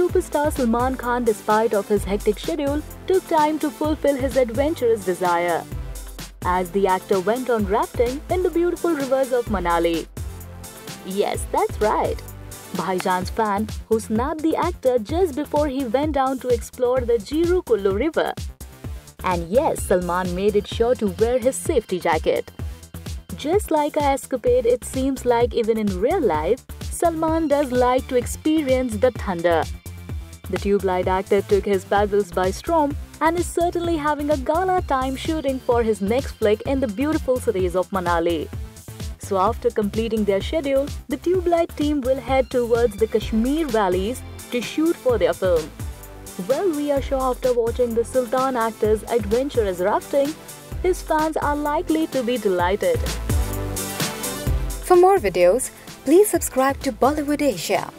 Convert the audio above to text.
superstar Salman Khan, despite of his hectic schedule, took time to fulfill his adventurous desire. As the actor went on rafting in the beautiful rivers of Manali. Yes, that's right. Bhaijaan's fan who snapped the actor just before he went down to explore the Jiru Kullu river. And yes, Salman made it sure to wear his safety jacket. Just like a escapade, it seems like even in real life, Salman does like to experience the thunder. The tube-light actor took his paddles by storm and is certainly having a gala time shooting for his next flick in the beautiful cities of Manali. So after completing their schedule, the Tubelight team will head towards the Kashmir valleys to shoot for their film. Well, we are sure after watching the Sultan actor's adventurous rafting, his fans are likely to be delighted. For more videos, please subscribe to Bollywood Asia.